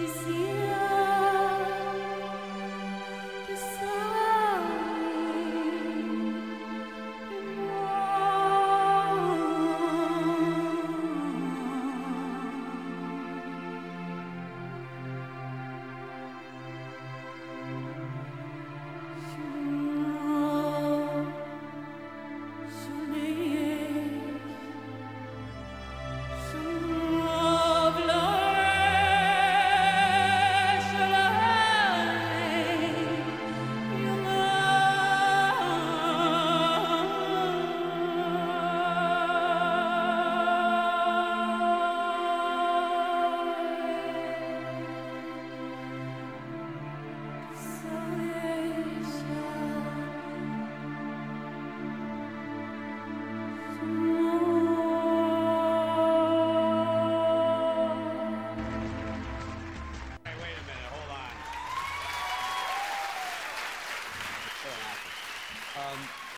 dizia